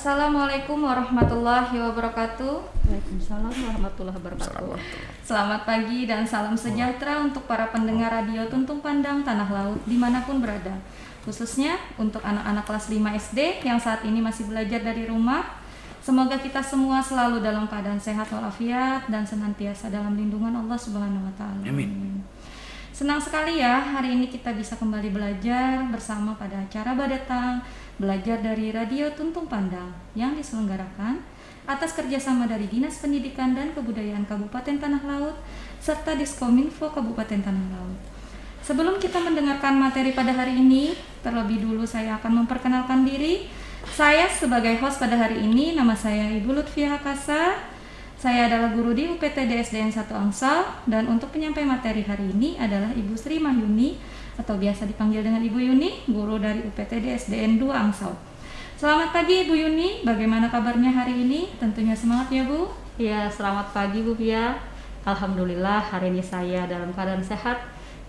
Assalamualaikum warahmatullahi wabarakatuh. Waalaikumsalam warahmatullahi wabarakatuh. Selamat pagi dan salam sejahtera untuk para pendengar radio Tuntung Pandang Tanah Laut di mana pun berada. Khususnya untuk anak-anak kelas 5 SD yang saat ini masih belajar dari rumah. Semoga kita semua selalu dalam keadaan sehat walafiat dan senantiasa dalam lindungan Allah Subhanahu wa taala. Amin. Senang sekali ya hari ini kita bisa kembali belajar bersama pada acara Badetang Belajar dari Radio Tuntung Pandang yang diselenggarakan atas kerjasama dari Dinas Pendidikan dan Kebudayaan Kabupaten Tanah Laut serta Diskominfo Kabupaten Tanah Laut. Sebelum kita mendengarkan materi pada hari ini, terlebih dulu saya akan memperkenalkan diri. Saya sebagai host pada hari ini, nama saya Ibu Lutfia Hakasa. Saya adalah guru di UPTD SDN 1 Angsal dan untuk penyampai materi hari ini adalah Ibu Sri Mahyuni atau biasa dipanggil dengan Ibu Yuni, guru dari UPTD SDN 2 Angsal. Selamat pagi Ibu Yuni, bagaimana kabarnya hari ini? Tentunya semangat ya Bu. Ya, selamat pagi Bu Pia. Alhamdulillah hari ini saya dalam keadaan sehat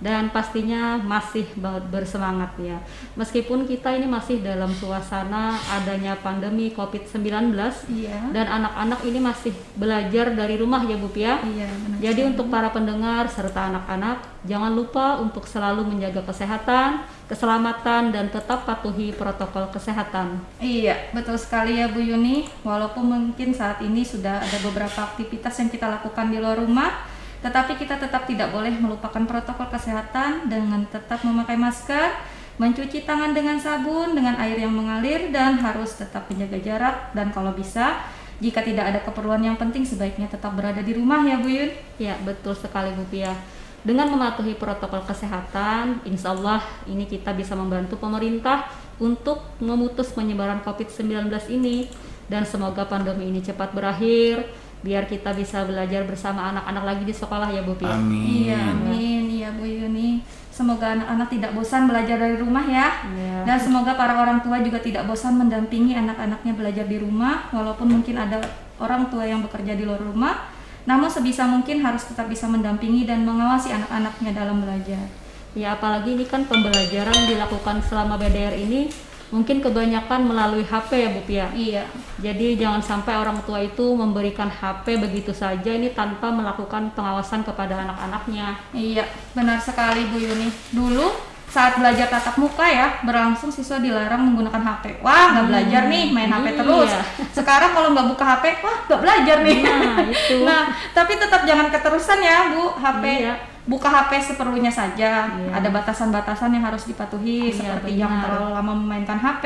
dan pastinya masih bersemangat ya. Meskipun kita ini masih dalam suasana adanya pandemi COVID-19 Iya. dan anak-anak ini masih belajar dari rumah ya Bu Pia. Iya, benar Jadi sekali. untuk para pendengar serta anak-anak jangan lupa untuk selalu menjaga kesehatan, keselamatan dan tetap patuhi protokol kesehatan. Iya, betul sekali ya Bu Yuni. Walaupun mungkin saat ini sudah ada beberapa aktivitas yang kita lakukan di luar rumah, tetapi kita tetap tidak boleh melupakan protokol kesehatan dengan tetap memakai masker, mencuci tangan dengan sabun dengan air yang mengalir dan harus tetap menjaga jarak dan kalau bisa jika tidak ada keperluan yang penting sebaiknya tetap berada di rumah ya Bu Yun. Ya, betul sekali Bu Pia. Dengan mematuhi protokol kesehatan, insya Allah ini kita bisa membantu pemerintah untuk memutus penyebaran COVID-19 ini dan semoga pandemi ini cepat berakhir biar kita bisa belajar bersama anak-anak lagi di sekolah ya Bu Pia. Amin. Iya, amin. Iya, Bu Yuni. Semoga anak-anak tidak bosan belajar dari rumah ya. Iya. Dan semoga para orang tua juga tidak bosan mendampingi anak-anaknya belajar di rumah, walaupun mungkin ada orang tua yang bekerja di luar rumah. Namun sebisa mungkin harus tetap bisa mendampingi dan mengawasi anak-anaknya dalam belajar. Ya apalagi ini kan pembelajaran dilakukan selama BDR ini mungkin kebanyakan melalui HP ya Bu Pia. Iya. Jadi jangan sampai orang tua itu memberikan HP begitu saja ini tanpa melakukan pengawasan kepada anak-anaknya. Iya, benar sekali Bu Yuni. Dulu saat belajar tatap muka ya, berlangsung siswa dilarang menggunakan HP. Wah, nggak belajar nih, main HP iya. terus. Sekarang kalau nggak buka HP, wah nggak belajar nih. Nah, itu. Nah, tapi tetap jangan keterusan ya Bu, HP. Iya. Buka HP seperlunya saja. Iya. Ada batasan-batasan yang harus dipatuhi, Iya, seperti benar. jangan terlalu lama memainkan HP,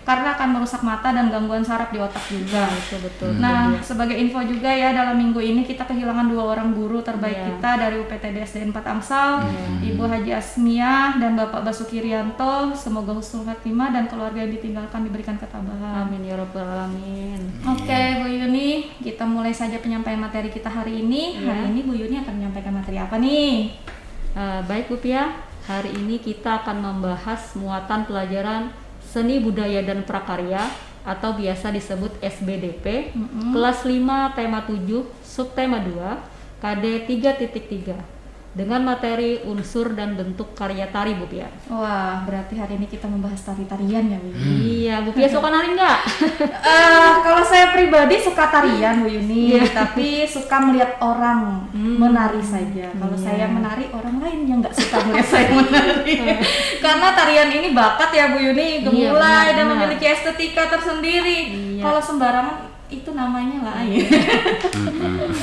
karena akan merusak mata dan gangguan saraf di otak juga. Nah, itu betul. Nah, Bu Pia. sebagai info juga ya dalam minggu ini kita kehilangan dua orang guru terbaik Iya. kita dari UPTD SDN 4 Amsal, Ibu Haji Asmiah dan Bapak Basuki Rianto. Semoga husnul khatimah dan keluarga yang ditinggalkan diberikan ketabahan. Amin ya rabbal alamin. Oke, Bu Yuni, kita mulai saja penyampaian materi kita hari ini. Iya. Hari ini Bu Yuni akan menyampaikan materi apa nih? Eh, baik Bu Pia, hari ini kita akan membahas muatan pelajaran seni budaya dan prakarya atau biasa disebut SBDP Mm-mm. kelas 5 tema 7 subtema 2 KD 3.3 dengan materi unsur dan bentuk karya tari Bu Pia. Wah, berarti hari ini kita membahas tari-tarian ya, Bu Yuni. Iya, Bu Pia suka nari nggak? Eh, kalau saya pribadi suka tarian Bu Yuni, Iya. tapi suka melihat orang Hmm. menari saja. Kalau Iya. saya menari, orang lain yang nggak suka melihat saya menari. Karena tarian ini bakat ya Bu Yuni, Iya, gemulai dan benar-benar. memiliki estetika tersendiri. Iya. Kalau sembarangan itu namanya lain.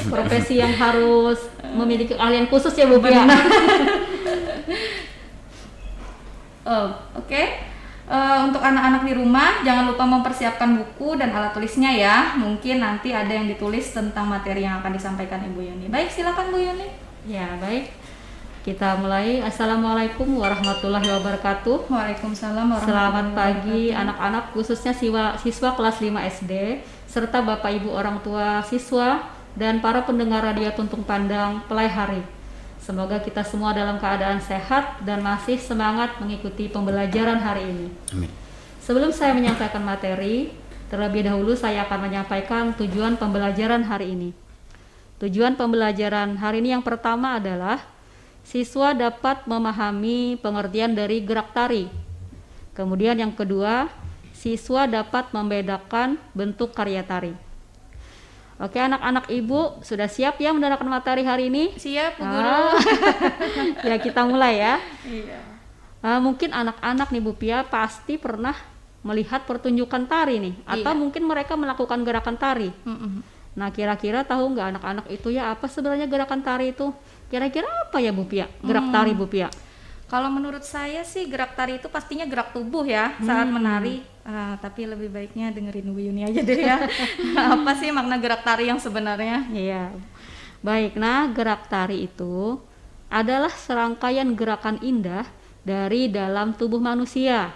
Profesi yang harus memiliki keahlian khusus ya Bu Pia. Oh, oke. Eh, untuk anak-anak di rumah, jangan lupa mempersiapkan buku dan alat tulisnya ya. Mungkin nanti ada yang ditulis tentang materi yang akan disampaikan Ibu Yuni. Baik, silakan Bu Yuni. Ya, baik. Kita mulai. Assalamualaikum warahmatullahi wabarakatuh. Waalaikumsalam warahmatullahi Selamat pagi anak-anak khususnya siswa, siswa kelas 5 SD serta Bapak Ibu orang tua siswa dan para pendengar radio Tuntung Pandang Pelai Hari. Semoga kita semua dalam keadaan sehat dan masih semangat mengikuti pembelajaran hari ini. Amin. Sebelum saya menyampaikan materi, terlebih dahulu saya akan menyampaikan tujuan pembelajaran hari ini. Tujuan pembelajaran hari ini yang pertama adalah siswa dapat memahami pengertian dari gerak tari. Kemudian yang kedua, siswa dapat membedakan bentuk karya tari. Oke, anak-anak ibu sudah siap ya mendengarkan materi hari ini? Siap, Bu Guru. Ah, ya kita mulai ya. Iya. Ah, mungkin anak-anak nih Bu Pia pasti pernah melihat pertunjukan tari nih, atau Iya. mungkin mereka melakukan gerakan tari. Mm-mm. Nah, kira-kira tahu nggak anak-anak itu ya apa sebenarnya gerakan tari itu? Kira-kira apa ya Bu Pia? Gerak Hmm. tari Bu Pia? Kalau menurut saya sih gerak tari itu pastinya gerak tubuh ya saat Hmm. menari. Ah, tapi lebih baiknya dengerin Bu Yuni aja deh ya. Apa sih makna gerak tari yang sebenarnya? Iya. Baik, nah gerak tari itu adalah serangkaian gerakan indah dari dalam tubuh manusia.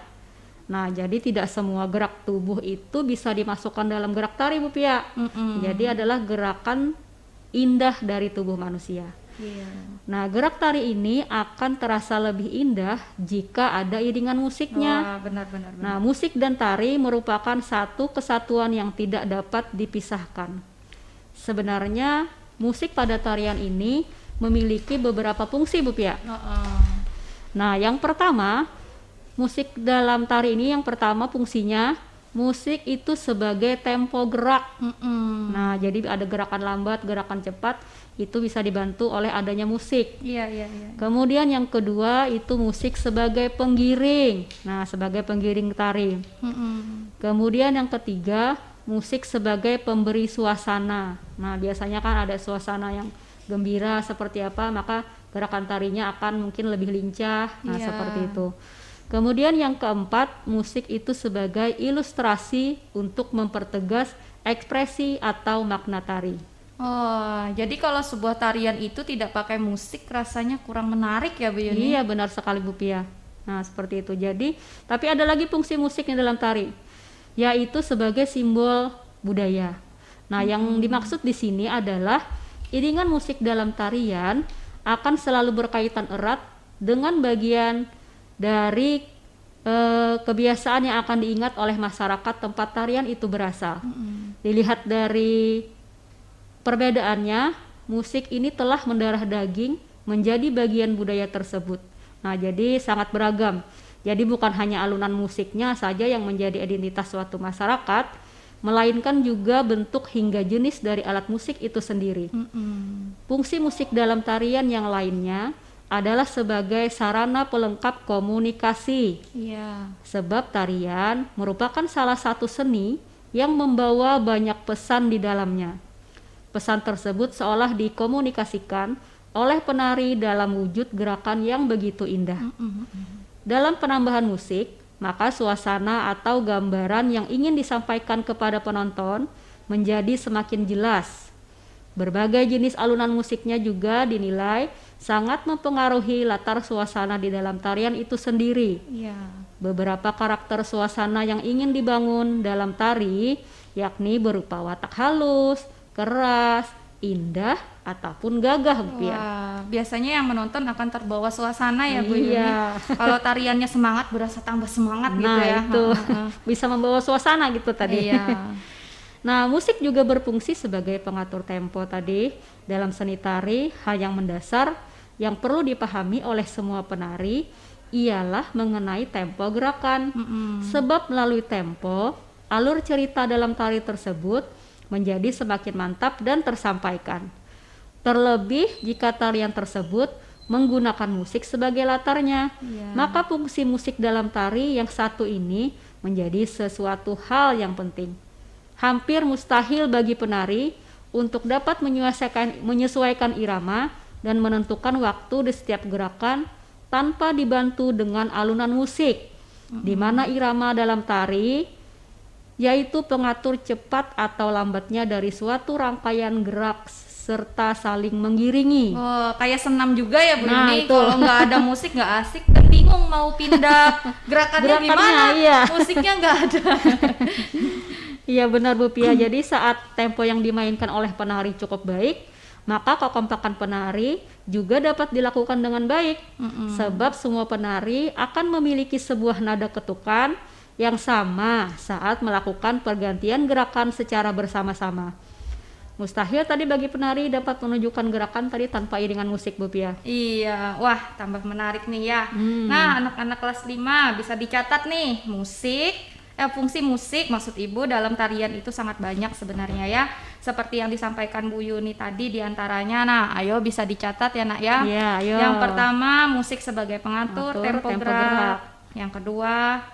Nah, jadi tidak semua gerak tubuh itu bisa dimasukkan dalam gerak tari Bu Pia. Mm-mm. Jadi adalah gerakan indah dari tubuh manusia. Iya. Nah, gerak tari ini akan terasa lebih indah jika ada iringan musiknya. Wah, benar-benar. benar. Nah, musik dan tari merupakan satu kesatuan yang tidak dapat dipisahkan. Sebenarnya, musik pada tarian ini memiliki beberapa fungsi, Bu Pia. Oh-oh. Nah, yang pertama, musik dalam tari ini yang pertama fungsinya musik itu sebagai tempo gerak. Mm-mm. Nah, jadi ada gerakan lambat, gerakan cepat, itu bisa dibantu oleh adanya musik. Iya, iya, iya. Kemudian yang kedua itu musik sebagai penggiring. Nah, sebagai penggiring tari. Mm-mm. Kemudian yang ketiga, musik sebagai pemberi suasana. Nah, biasanya kan ada suasana yang gembira seperti apa, maka gerakan tarinya akan mungkin lebih lincah. Nah, Iya. seperti itu. Kemudian yang keempat, musik itu sebagai ilustrasi untuk mempertegas ekspresi atau makna tari. Oh, jadi kalau sebuah tarian itu tidak pakai musik rasanya kurang menarik ya Bu Yuni? Iya benar sekali Bu Pia. Nah seperti itu. Jadi tapi ada lagi fungsi musiknya dalam tari, yaitu sebagai simbol budaya. Nah yang dimaksud di sini adalah iringan musik dalam tarian akan selalu berkaitan erat dengan bagian dari eh, kebiasaan yang akan diingat oleh masyarakat tempat tarian itu berasal. Mm-mm. Dilihat dari perbedaannya, musik ini telah mendarah daging menjadi bagian budaya tersebut. Nah, jadi sangat beragam. Jadi bukan hanya alunan musiknya saja yang menjadi identitas suatu masyarakat, melainkan juga bentuk hingga jenis dari alat musik itu sendiri. Mm-mm. Fungsi musik dalam tarian yang lainnya adalah sebagai sarana pelengkap komunikasi. Iya. Sebab tarian merupakan salah satu seni yang membawa banyak pesan di dalamnya. Pesan tersebut seolah dikomunikasikan oleh penari dalam wujud gerakan yang begitu indah. Mm-mm. Dalam penambahan musik, maka suasana atau gambaran yang ingin disampaikan kepada penonton menjadi semakin jelas. Berbagai jenis alunan musiknya juga dinilai sangat mempengaruhi latar suasana di dalam tarian itu sendiri. Iya. Beberapa karakter suasana yang ingin dibangun dalam tari yakni berupa watak halus, keras, indah, ataupun gagah Bu. Wah, biasanya yang menonton akan terbawa suasana ya Bu. Iya. Kalau tariannya semangat berasa tambah semangat gitu Nah ya. itu bisa membawa suasana gitu tadi. Iya. Nah musik juga berfungsi sebagai pengatur tempo tadi dalam seni tari. Hal yang mendasar yang perlu dipahami oleh semua penari ialah mengenai tempo gerakan. Mm-mm. Sebab melalui tempo, alur cerita dalam tari tersebut menjadi semakin mantap dan tersampaikan. Terlebih jika tarian tersebut menggunakan musik sebagai latarnya, Iya. maka fungsi musik dalam tari yang satu ini menjadi sesuatu hal yang penting. Hampir mustahil bagi penari untuk dapat menyesuaikan, menyesuaikan irama dan menentukan waktu di setiap gerakan tanpa dibantu dengan alunan musik, di mana irama dalam tari yaitu pengatur cepat atau lambatnya dari suatu rangkaian gerak serta saling menggiringi. Oh, kayak senam juga ya Bu Nah, Yuni. Kalau nggak ada musik nggak asik dan bingung mau pindah gerakannya, Gerakannya, gimana? iya. Musiknya nggak ada. Iya benar Bu Pia. Jadi saat tempo yang dimainkan oleh penari cukup baik, maka kekompakan penari juga dapat dilakukan dengan baik. Mm-mm. Sebab semua penari akan memiliki sebuah nada ketukan yang sama saat melakukan pergantian gerakan secara bersama-sama. mustahil tadi bagi penari dapat menunjukkan gerakan tadi tanpa iringan musik Bu Pia. Iya, wah tambah menarik nih ya. Hmm. Nah, anak-anak kelas 5 bisa dicatat nih, musik eh, fungsi musik maksud Ibu dalam tarian itu sangat banyak sebenarnya ya. Seperti yang disampaikan Bu Yuni tadi di antaranya, nah ayo bisa dicatat ya nak ya. Iya, ayo. Yang pertama musik sebagai pengatur Pengatur, tempo, tempo gerak. gerak. Yang kedua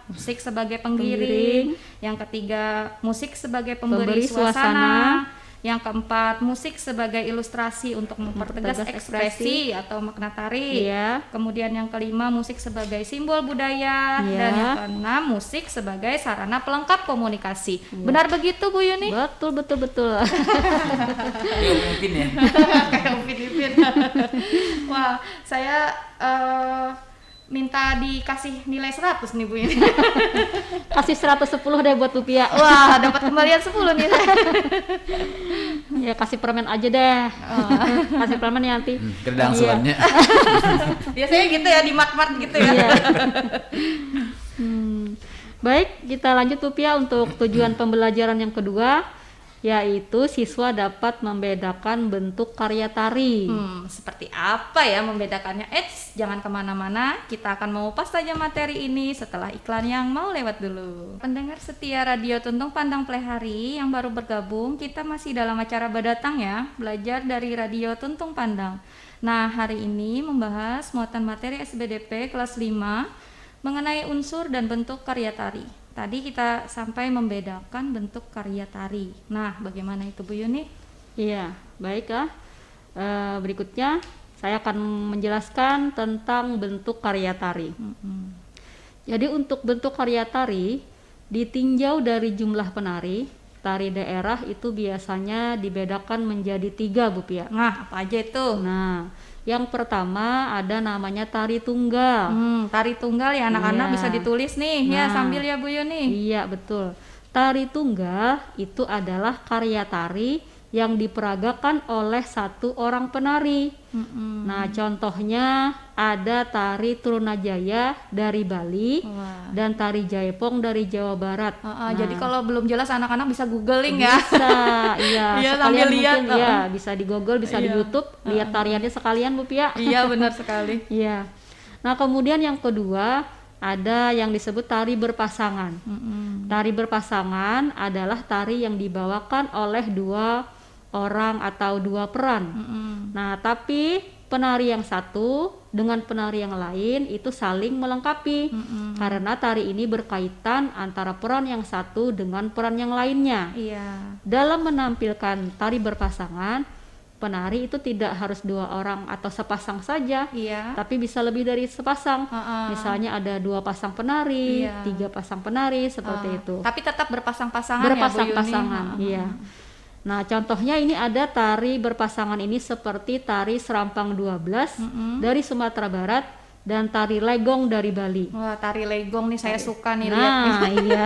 musik sebagai Penggiring. penggiring. Yang ketiga musik sebagai pemberi, Pemberi suasana. suasana. Yang keempat musik sebagai ilustrasi untuk mempertegas Mempertegas ekspresi atau makna tari. Iya. Kemudian yang kelima musik sebagai simbol budaya Iya. dan yang keenam musik sebagai sarana pelengkap komunikasi. Benar begitu Bu Yuni? Betul betul betul. Iya mungkin ya. Kayak. Wah, saya eh, minta dikasih nilai 100 nih Bu Yuni. Kasih 110 deh buat Bu Pia. Wah, dapat kembalian 10 nih. Ya kasih permen aja deh. kasih permen ya nanti. Hmm, Kedang Iya. sulamnya. Biasanya gitu ya di mat-mat gitu ya. Iya. Hmm. Baik, kita lanjut Bu Pia untuk tujuan pembelajaran yang kedua yaitu siswa dapat membedakan bentuk karya tari. Hmm, seperti apa ya membedakannya? Eits, jangan ke mana-mana. Kita akan mengupas saja materi ini setelah iklan yang mau lewat dulu. Pendengar setia Radio Tuntung Pandang Plehari yang baru bergabung, kita masih dalam acara Badatang ya, belajar dari Radio Tuntung Pandang. Nah, hari ini membahas muatan materi SBDP kelas 5 mengenai unsur dan bentuk karya tari. Tadi kita sampai membedakan bentuk karya tari. Nah, bagaimana itu Bu Yuni? Iya, baiklah. Eh, berikutnya saya akan menjelaskan tentang bentuk karya tari. Jadi untuk bentuk karya tari ditinjau dari jumlah penari, tari daerah itu biasanya dibedakan menjadi tiga Bu Pia. Nah, apa aja itu? Nah, yang pertama ada namanya tari tunggal. Hmm, tari tunggal ya anak-anak Iya. bisa ditulis nih ya Nah. sambil ya Bu Yuni. Iya betul. Tari tunggal itu adalah karya tari yang diperagakan oleh satu orang penari. Mm-mm. Nah, contohnya ada tari Trunajaya dari Bali Wah. dan tari Jaipong dari Jawa Barat. Uh, uh, Nah, Jadi kalau belum jelas anak-anak bisa googling ya. bisa, iya. Iya, sekalian lihat, mungkin, ya, uh-uh. bisa di Google, bisa di Iya, YouTube, lihat tariannya sekalian, Bu Pia. iya benar sekali. Iya. Nah, kemudian yang kedua ada yang disebut tari berpasangan. Mm-mm. Tari berpasangan adalah tari yang dibawakan oleh dua orang atau dua peran. Mm-mm. Nah, tapi penari yang satu dengan penari yang lain itu saling melengkapi. Mm-mm. Karena tari ini berkaitan antara peran yang satu dengan peran yang lainnya. Iya. Dalam menampilkan tari berpasangan, penari itu tidak harus dua orang atau sepasang saja, Iya. tapi bisa lebih dari sepasang. Uh-uh. Misalnya ada dua pasang penari, Iya. tiga pasang penari seperti Uh, itu. Tapi tetap berpasang-pasangan ya Bu Yuni. Berpasang-pasangan, iya. Nah, contohnya ini ada tari berpasangan ini seperti tari Serampang 12 Mm-mm. dari Sumatera Barat dan tari Legong dari Bali. Wah, tari legong nih saya suka nih lihat. Nah, iya.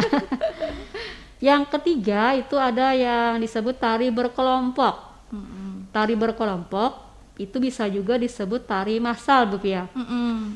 Yang ketiga itu ada yang disebut tari berkelompok. Mm-mm. Tari berkelompok itu bisa juga disebut tari massal, Bu Pia. Mm-mm.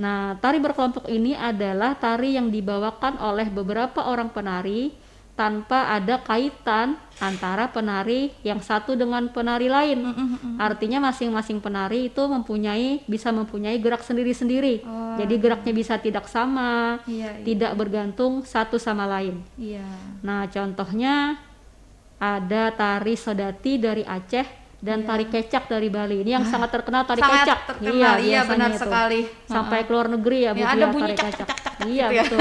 Nah, tari berkelompok ini adalah tari yang dibawakan oleh beberapa orang penari tanpa ada kaitan antara penari yang satu dengan penari lain. Mm-mm. Artinya masing-masing penari itu mempunyai bisa mempunyai gerak sendiri-sendiri. Oh. Jadi geraknya bisa tidak sama, Iya, iya. tidak bergantung satu sama lain. Iya. Nah, contohnya ada tari Sodati dari Aceh dan tari kecak dari Bali. Ini yang sangat terkenal tari Iya. Sangat kecak. terkenal, iya, biasanya benar itu. sekali. Sampai ke luar negeri ya, Bu Ya, ada bunyi tari cak, kecak. cak, cak, cak Iya, gitu ya. betul.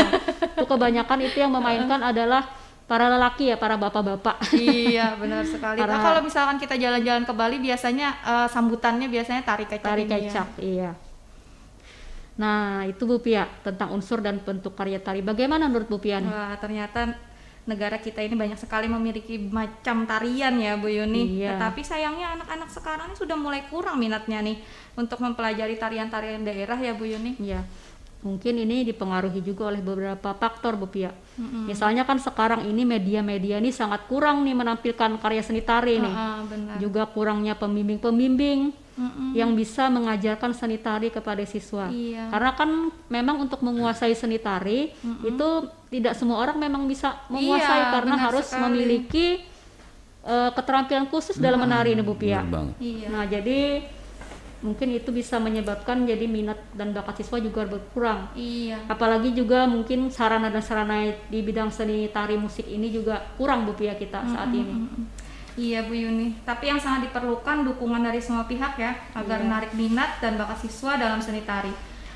itu kebanyakan itu yang memainkan adalah para lelaki ya, para bapak-bapak. iya, benar sekali. Nah, Para- kalau misalkan kita jalan-jalan ke Bali biasanya eh, sambutannya biasanya tari kecak tari ini ya. kecak, iya. Nah, itu Bu Pia tentang unsur dan bentuk karya tari. Bagaimana menurut Bu Pia nih? Wah, ternyata negara kita ini banyak sekali memiliki macam tarian ya Bu Yuni. Iya. Tetapi sayangnya anak-anak sekarang ini sudah mulai kurang minatnya nih untuk mempelajari tarian-tarian daerah ya Bu Yuni. Iya. Mungkin ini dipengaruhi juga oleh beberapa faktor Bu Pia. Mm-mm. Misalnya kan sekarang ini media-media ini sangat kurang nih menampilkan karya seni tari nih. Ah, benar. Juga kurangnya pembimbing-pembimbing Mm-mm. yang bisa mengajarkan seni tari kepada siswa. Iya. Karena kan memang untuk menguasai seni tari itu tidak semua orang memang bisa menguasai Iya, karena harus sekali. memiliki eh, keterampilan khusus dalam menari nih Bu Pia. Iya. Nah, jadi mungkin itu bisa menyebabkan jadi minat dan bakat siswa juga berkurang. Iya. Apalagi juga mungkin sarana dan sarana di bidang seni tari musik ini juga kurang Bu Pia kita saat ini. Mm-mm. Iya Bu Yuni, tapi yang sangat diperlukan dukungan dari semua pihak ya agar Iya. menarik minat dan bakat siswa dalam seni tari.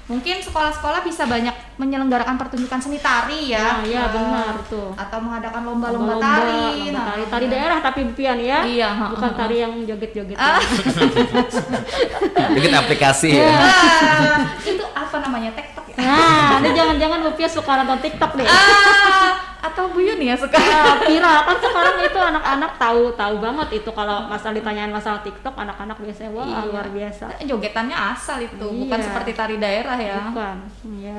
Mungkin sekolah-sekolah bisa banyak menyelenggarakan pertunjukan seni tari ya. Nah, iya Eh, benar tuh. Atau mengadakan lomba-lomba tari. lomba Nah, tari, tari daerah tapi Bu Pian ya. Iya, ha, Bukan ha, ha. tari yang joget-joget. Ah. Bikin aplikasi Iya. ya. Ah, itu apa namanya TikTok ya? Nah, ini jangan-jangan Bu Pia suka nonton TikTok deh. Ah, atau Bu Yuni ya suka? Ah, viral kan sekarang itu anak-anak tahu tahu banget itu kalau masalah ditanyain masalah TikTok anak-anak biasanya wah Iya. luar biasa. Jogetannya asal itu, bukan Iya. seperti tari daerah ya. Bukan. Iya.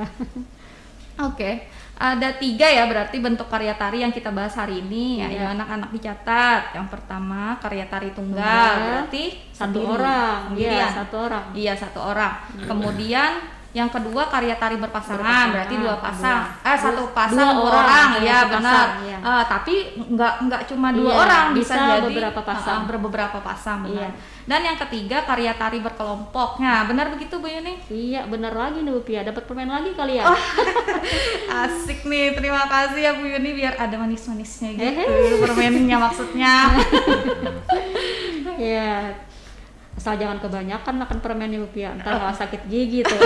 Oke, ada tiga ya berarti bentuk karya tari yang kita bahas hari ini ya, Iya. yang anak-anak dicatat. Yang pertama karya tari tunggal, Tunggal. berarti Satu sendiri, orang. sendirian. Iya, satu orang. Iya satu orang. Kemudian yang kedua karya tari berpasangan, Berpasangan, berarti dua dua. pasang, eh satu Dua- pasang dua dua orang, orang, ya benar. iya. Eh, tapi nggak nggak cuma dua Iya, orang, bisa, bisa jadi beberapa pasang. eh, beberapa pasang, benar. Iya. Dan yang ketiga karya tari berkelompok. Nah, benar begitu Bu Yuni? Iya, bener lagi nih Bu Pia. Dapat permen lagi kali ya? Asik nih, terima kasih ya Bu Yuni biar ada manis-manisnya gitu Hehe. permennya maksudnya. Iya. Asal jangan kebanyakan makan permen nih Bu Pia. Ntar malah sakit gigi tuh.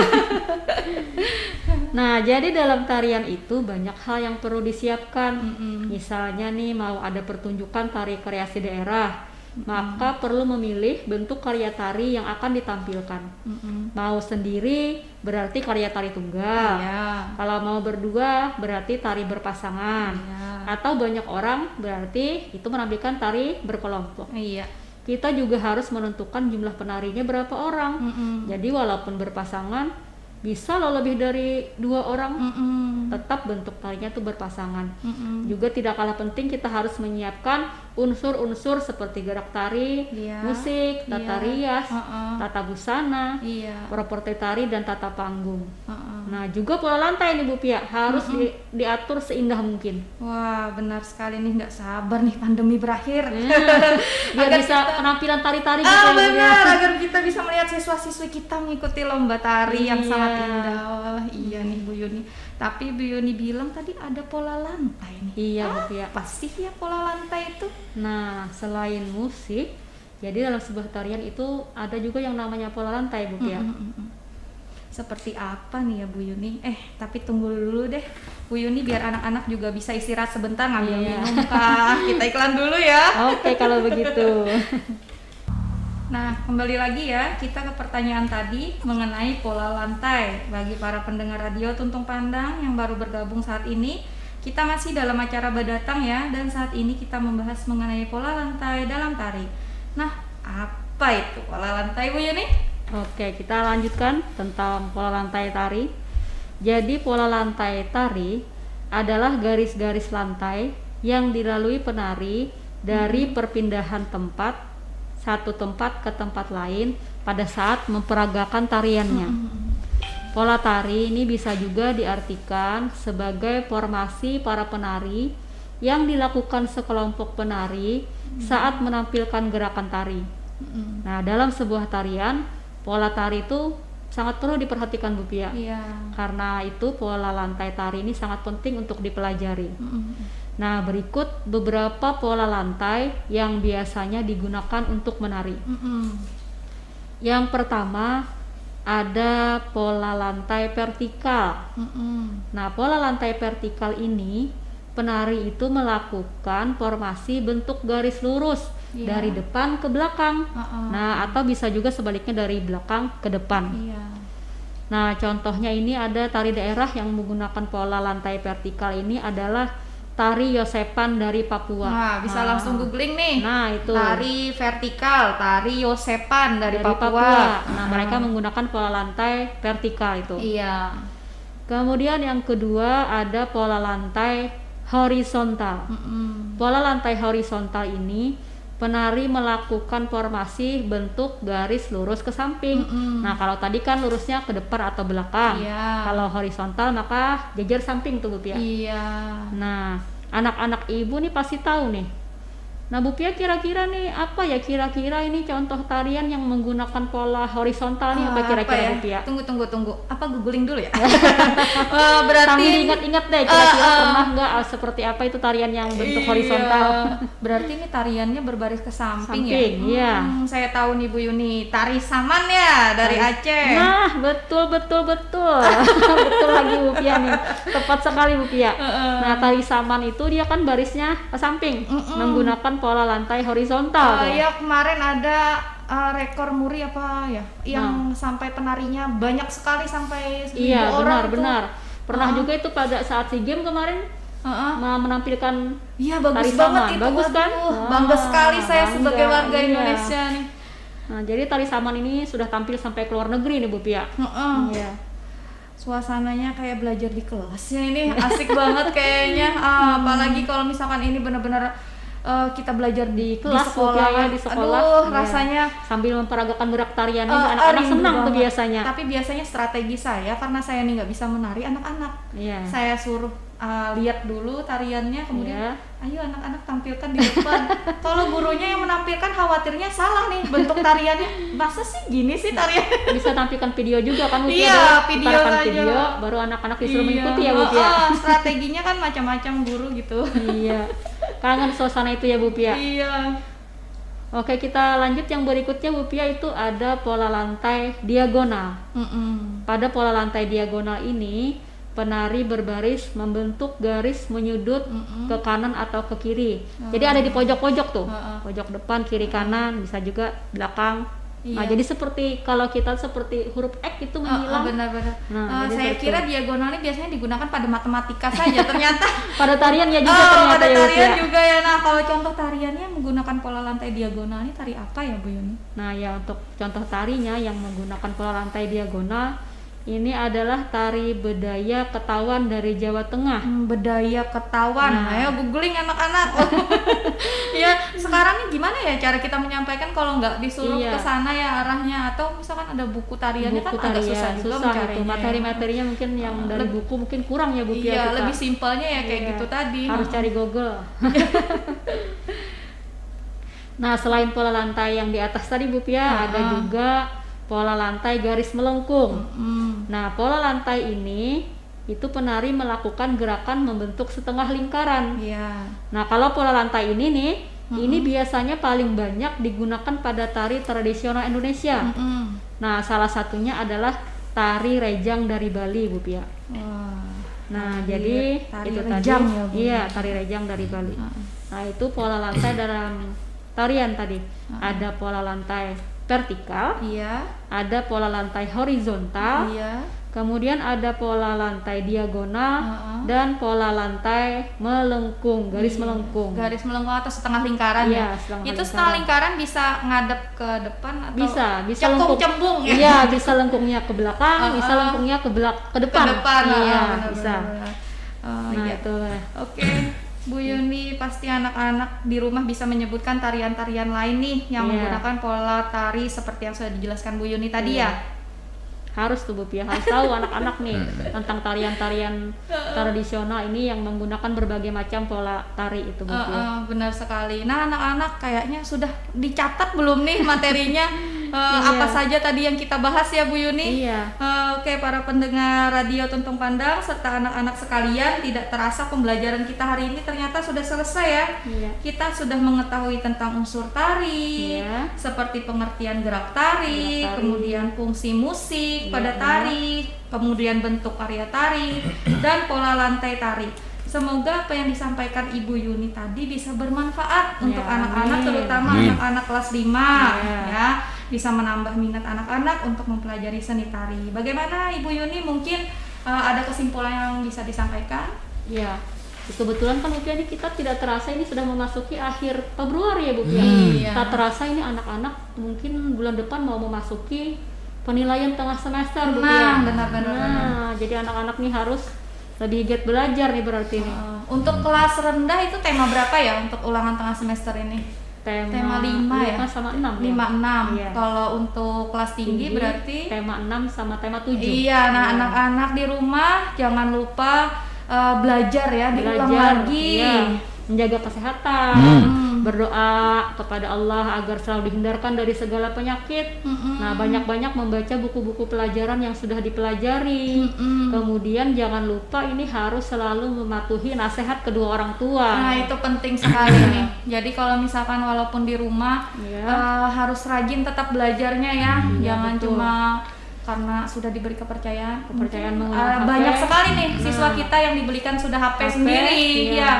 nah, jadi dalam tarian itu banyak hal yang perlu disiapkan. Mm-mm. Misalnya nih mau ada pertunjukan tari kreasi daerah, maka perlu memilih bentuk karya tari yang akan ditampilkan. Mm-mm. Mau sendiri berarti karya tari tunggal. Iya. Kalau mau berdua berarti tari berpasangan. Iya. Atau banyak orang berarti itu menampilkan tari berkelompok. Iya. Kita juga harus menentukan jumlah penarinya berapa orang. Mm-mm. Jadi walaupun berpasangan bisa loh lebih dari dua orang, Mm-mm. tetap bentuk tarinya tuh berpasangan. Mm-mm. Juga tidak kalah penting kita harus menyiapkan unsur-unsur seperti gerak tari, Iya. musik, tata Iya. rias, Heeh. tata busana, Iya. properti tari dan tata panggung. Heeh. Nah, juga pola lantai nih Bu Pia harus di- diatur seindah mungkin. Wah, benar sekali nih nggak sabar nih pandemi berakhir. Biar Agar bisa kita- penampilan tari-tari gitu Ah ya, benar, agar kita bisa melihat siswa-siswi kita mengikuti lomba tari yang Iya. sangat indah. Wah, iya nih Bu Yuni. Tapi Bu Yuni bilang tadi ada pola lantai nih. Iya Bu Pia. Apa sih ya pola lantai itu? Nah, selain musik, jadi dalam sebuah tarian itu ada juga yang namanya pola lantai Bu Pia. Mm, mm, mm, mm. Seperti apa nih ya Bu Yuni? Eh, tapi tunggu dulu deh. Bu Yuni biar anak-anak juga bisa istirahat sebentar ngambil Iya. minum kah? Kita iklan dulu ya. Oke, kalau begitu. Nah, kembali lagi ya, kita ke pertanyaan tadi mengenai pola lantai. Bagi para pendengar radio Tuntung Pandang yang baru bergabung saat ini, kita masih dalam acara Badatang ya, dan saat ini kita membahas mengenai pola lantai dalam tari. Nah, apa itu pola lantai Bu Yuni? Oke, kita lanjutkan tentang pola lantai tari. Jadi, pola lantai tari adalah garis-garis lantai yang dilalui penari dari perpindahan tempat satu tempat ke tempat lain pada saat memperagakan tariannya. Pola tari ini bisa juga diartikan sebagai formasi para penari yang dilakukan sekelompok penari saat menampilkan gerakan tari. Nah, dalam sebuah tarian, pola tari itu sangat perlu diperhatikan Bu Pia. Iya. Karena itu pola lantai tari ini sangat penting untuk dipelajari. Mm-mm. Nah, berikut beberapa pola lantai yang biasanya digunakan untuk menari. Mm-mm. Yang pertama ada pola lantai vertikal. Mm-mm. Nah, pola lantai vertikal ini penari itu melakukan formasi bentuk garis lurus Iya. dari depan ke belakang. Uh-uh. Nah, atau bisa juga sebaliknya dari belakang ke depan. Iya. Nah, contohnya ini ada tari daerah yang menggunakan pola lantai vertikal ini adalah tari Yosepan dari Papua. Nah, bisa Nah, langsung googling nih. Nah, itu Tari vertikal, tari Yosepan dari, dari Papua. Papua. Nah, Ah. mereka menggunakan pola lantai vertikal itu. Iya. Kemudian yang kedua ada pola lantai horizontal. Mm-mm. Pola lantai horizontal ini penari melakukan formasi bentuk garis lurus ke samping. Mm-mm. Nah, kalau tadi kan lurusnya ke depan atau belakang. Iya. Kalau horizontal maka jajar samping tuh Bu Pia. Iya. Nah, anak-anak ibu nih pasti tahu nih. Nah, Bu Pia kira-kira nih apa ya kira-kira ini contoh tarian yang menggunakan pola horizontal nih apa Ah, kira-kira ya? Bu Pia? Tunggu tunggu tunggu. Apa googling dulu ya? Wah, berarti Sambil ingat-ingat deh kira-kira Ah, ah. pernah nggak ah, seperti apa itu tarian yang bentuk Iya. horizontal? Berarti ini tariannya berbaris ke samping, Samping, ya? iya. Hmm, saya tahu nih Bu Yuni, tari saman ya dari Aceh. Nah, betul betul betul. betul lagi Bu Pia nih. Tepat sekali Bu Pia. Nah, tari saman itu dia kan barisnya ke samping menggunakan pola lantai horizontal. Tuh. iya kemarin ada uh, rekor muri apa ya yang sampai penarinya banyak sekali sampai Iya, orang benar tuh. benar. Pernah Ah. juga itu pada saat SEA Games kemarin ma- menampilkan Iya bagus Tari banget saman. itu. Bagus kan? Aduh, Wah, bangga sekali saya bangga, sebagai warga iya. Indonesia nih. Nah, jadi tari saman ini sudah tampil sampai ke luar negeri nih Bu Pia. Heeh. Iya. Suasananya kayak belajar di kelasnya ini asik banget kayaknya. Ah, apalagi kalau misalkan ini benar-benar uh, kita belajar di Kelas di sekolah. Ya, di sekolah. Aduh, Iya. rasanya sambil memperagakan gerak tarian ini anak-anak senang tuh banget. biasanya. Tapi biasanya strategi saya karena saya nih nggak bisa menari anak-anak. Iya. Saya suruh uh, lihat dulu tariannya, kemudian Iya. ayo anak-anak tampilkan di depan. Kalau gurunya yang menampilkan khawatirnya salah nih bentuk tariannya. Masa sih gini sih tariannya? Bisa tampilkan video juga kan Pia, Iya, ada video aja. video baru anak-anak disuruh Iya. mengikuti ya Bu Pia. Oh, oh, strateginya kan macam-macam guru gitu. iya. Kangen suasana itu ya Bu Pia. Iya. Oke, kita lanjut yang berikutnya Bu Pia itu ada pola lantai diagonal. Mm-mm. Pada pola lantai diagonal ini, penari berbaris membentuk garis menyudut Mm-mm. ke kanan atau ke kiri. Jadi ada di pojok-pojok tuh. Heeh. Pojok depan, kiri, kanan, bisa juga belakang. Nah, Iya. jadi seperti kalau kita seperti huruf X itu Oh, oh, menghilang. benar-benar. Nah, jadi saya seperti kira itu. diagonalnya biasanya digunakan pada matematika saja. Ternyata Pada tarian ya juga oh, ternyata pada ya, tarian Pia. juga ya. Nah, kalau contoh tariannya menggunakan pola lantai diagonal ini tari apa ya, Bu Yuni? Nah, ya untuk contoh tarinya yang menggunakan pola lantai diagonal ini adalah tari bedaya ketahuan dari Jawa Tengah. Hmm, bedaya ketahuan. Nah. Ayo googling anak-anak. ya, sekarang nih gimana ya cara kita menyampaikan kalau nggak disuruh Iya. ke sana ya arahnya atau misalkan ada buku tariannya buku kan agak tarian susah juga susah mencarinya. itu ya. materi-materinya mungkin yang dari Leb- buku mungkin kurang ya Bu Pia Iya, kita. lebih simpelnya ya kayak Iya, gitu tadi. harus cari Google nah selain pola lantai yang di atas tadi Bu Pia Ah, ada ah. juga pola lantai garis melengkung Hmm. nah pola lantai ini itu penari melakukan gerakan membentuk setengah lingkaran Iya. nah kalau pola lantai ini nih ini biasanya paling banyak digunakan pada tari tradisional Indonesia Mm-mm. nah salah satunya adalah tari rejang dari Bali Bu Pia Wah. Nah, Tari- jadi tari itu rejang tadi ya, Bu? iya tari rejang dari Bali. Ah. Nah, itu pola lantai dalam tarian tadi. Ada pola lantai vertikal, Iya. ada pola lantai horizontal, Iya. kemudian ada pola lantai diagonal Ah, ah. dan pola lantai melengkung, garis Iya. melengkung. Garis melengkung atau setengah lingkaran Iya, ya. setengah itu lingkaran. setengah lingkaran bisa ngadep ke depan atau Bisa, bisa lengkung. cembung ya. Iya, bisa lengkungnya ke belakang, Ah, bisa ah. lengkungnya ke belak ke Ke depan. depan. ah, Iya, bisa. Oh, Nah, iya. itu. Oke, Bu Yuni pasti anak-anak di rumah bisa menyebutkan tarian-tarian lain nih yang Iya. menggunakan pola tari seperti yang sudah dijelaskan Bu Yuni tadi Iya. ya. harus tuh Bu Pia harus tahu anak-anak nih tentang tarian-tarian tradisional ini yang menggunakan berbagai macam pola tari itu Bu Pia. eh, benar sekali. Nah, anak-anak kayaknya sudah dicatat belum nih materinya Eh, Iya. apa saja tadi yang kita bahas ya Bu Yuni? Iya. Eh, Oke, para pendengar radio Tuntung Pandang serta anak-anak sekalian, tidak terasa pembelajaran kita hari ini ternyata sudah selesai ya. Iya. Kita sudah mengetahui tentang unsur tari, Iya. seperti pengertian gerak tari, Gerak tari. kemudian fungsi musik Iya, pada tari, kemudian bentuk karya tari, dan pola lantai tari. Semoga apa yang disampaikan Ibu Yuni tadi bisa bermanfaat untuk Ya, anak-anak, amin. terutama anak-anak kelas 5 Iya. ya, bisa menambah minat anak-anak untuk mempelajari seni tari. Bagaimana Ibu Yuni mungkin uh, ada kesimpulan yang bisa disampaikan? Iya. Kebetulan kan Bu ini kita tidak terasa ini sudah memasuki akhir Februari ya Bu Pia. Iya. Tak terasa ini anak-anak mungkin bulan depan mau memasuki penilaian tengah semester Bu Pia. Nah, benar-benar. Nah, jadi anak-anak nih harus lebih giat belajar nih berarti nih. Uh, untuk kelas rendah itu tema berapa ya untuk ulangan tengah semester ini? Tema, Tema lima ya? sama 6 5 6. Iya. Kalau untuk kelas tinggi, berarti tema 6 sama tema 7 Iya, nah anak-anak di rumah jangan lupa uh, belajar ya, diulang lagi. iya. menjaga kesehatan Hmm. Berdoa kepada Allah agar selalu dihindarkan dari segala penyakit. Mm-mm. Nah, banyak-banyak membaca buku-buku pelajaran yang sudah dipelajari. Mm-mm. Kemudian jangan lupa ini harus selalu mematuhi nasihat kedua orang tua. Nah itu penting sekali nih. Jadi kalau misalkan walaupun di rumah Iya. eh, harus rajin tetap belajarnya ya, jangan betul. cuma karena sudah diberi kepercayaan. Kepercayaan HP. banyak sekali nih siswa Nah. kita yang dibelikan sudah HP, HP, sendiri, iya. ya.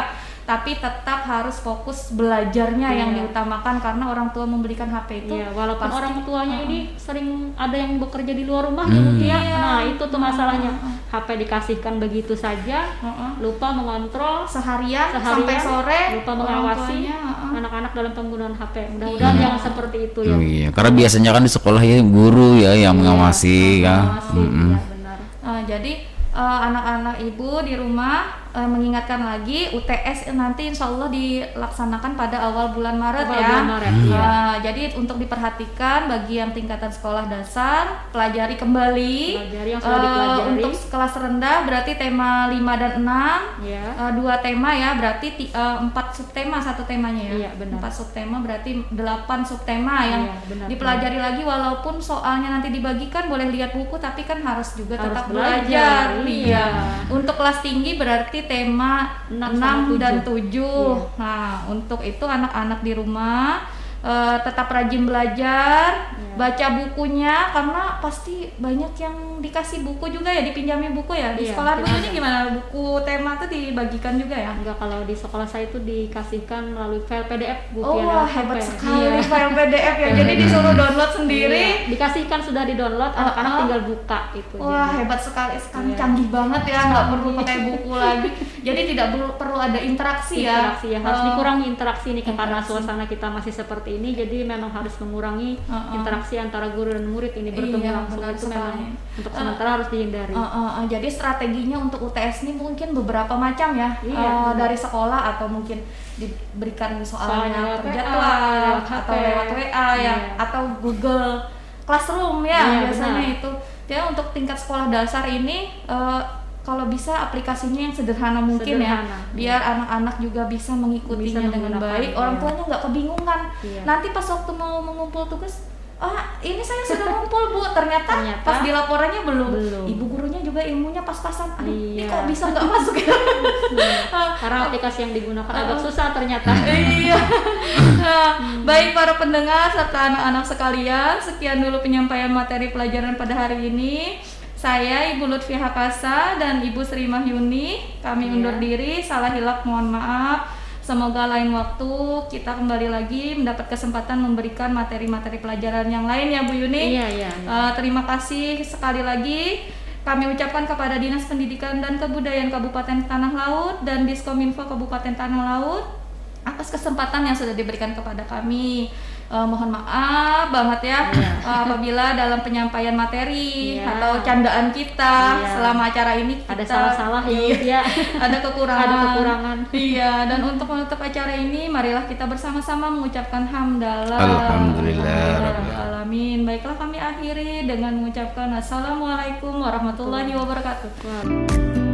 Tapi tetap harus fokus belajarnya yang Iya. diutamakan karena orang tua memberikan HP itu. Iya, walaupun pasti- orang tuanya uh-uh. ini sering ada yang bekerja di luar rumah Hmm. gitu ya. Iya. Nah, itu tuh masalahnya. Uh-uh. HP dikasihkan begitu saja, Uh-uh. lupa mengontrol seharian, seharian, sampai sore lupa mengawasi tuanya, uh-uh. anak-anak dalam penggunaan HP. Mudah-mudahan jangan seperti itu ya. Oh iya, karena biasanya kan di sekolah ya guru ya yang mengawasi ya. Mengawasi, Mm-mm. iya, benar. Uh, jadi uh, anak-anak ibu di rumah uh, mengingatkan lagi UTS nanti insya Allah dilaksanakan pada awal bulan Maret Awal ya. bulan Maret, Hmm. Uh, jadi untuk diperhatikan bagi yang tingkatan sekolah dasar pelajari kembali. Pelajari yang sudah Uh, dipelajari. untuk kelas rendah berarti tema 5 dan 6 Ya. Uh, dua tema ya berarti ti- uh, empat subtema satu temanya ya Iya, benar. empat subtema berarti delapan subtema yang Iya, benar, dipelajari lagi walaupun soalnya nanti dibagikan boleh lihat buku tapi kan harus juga Harus tetap belajar, belajar, iya untuk kelas tinggi berarti tema Enam 6, sama dan tujuh. 7 Iya. nah untuk itu anak-anak di rumah eh, tetap rajin belajar Iya. baca bukunya karena pasti banyak yang dikasih buku juga ya dipinjami buku ya di Iya, sekolah kita Bu ini ada. gimana buku tema tuh dibagikan juga ya Enggak kalau di sekolah saya itu dikasihkan melalui file PDF Bu Oh wah dalam hebat sekali Iya. file PDF ya. Jadi disuruh download sendiri. Iya, dikasihkan sudah di-download, anak-anak Uh-uh. tinggal buka itu. Wah jadi. hebat sekali, sekarang Iya. canggih banget ya, nggak perlu pakai buku lagi. Jadi tidak perlu perlu ada interaksi, interaksi ya, harus Eh, dikurangi interaksi ini karena suasana kita masih seperti ini jadi memang harus mengurangi Uh-uh. interaksi antara guru dan murid ini bertemu Iya, langsung itu memang sekali. untuk Uh, sementara harus dihindari Eh, eh, eh, jadi strateginya untuk UTS ini mungkin beberapa macam ya, Iya, benar. dari sekolah atau mungkin diberikan Soalnya terjadwal atau lewat WA ya, Iya. atau Google Classroom ya Iya, biasanya benar. itu. Ya untuk tingkat sekolah dasar ini eh, kalau bisa aplikasinya yang sederhana mungkin Sederhana, ya, biar anak-anak juga bisa mengikutinya Bisa dengan baik. Orang iya. tuanya nggak kebingungan. Iya. Nanti pas waktu mau mengumpul tugas, ah ini saya sudah ngumpul bu, ternyata, Ternyata pas di laporannya belum. belum. Ibu gurunya juga ilmunya pas-pasan. Aduh, ini Iya. kok bisa nggak masuk ya? Ah, karena aplikasi yang digunakan agak Uh-uh. susah ternyata iya. Nah, baik para pendengar serta anak-anak sekalian, sekian dulu penyampaian materi pelajaran pada hari ini. Saya Ibu Lutfi Hakasa dan Ibu Sri Mahyuni, kami Iya. undur diri. Salah hilap mohon maaf. Semoga lain waktu kita kembali lagi mendapat kesempatan memberikan materi-materi pelajaran yang lain ya Bu Yuni. iya iya iya. Uh, terima kasih sekali lagi kami ucapkan kepada Dinas Pendidikan dan Kebudayaan Kabupaten Tanah Laut dan Diskominfo Kabupaten Tanah Laut atas kesempatan yang sudah diberikan kepada kami. Uh, mohon maaf banget ya Iya. uh, apabila dalam penyampaian materi Iya. atau candaan kita Iya. selama acara ini ada kita- salah-salah ya Iya. Ya ada kekurangan. Ada kekurangan. Iya, dan untuk menutup acara ini marilah kita bersama-sama mengucapkan hamdalah. Alhamdulillah. Rabbil alamin. Baiklah kami akhiri dengan mengucapkan assalamualaikum warahmatullahi wabarakatuh.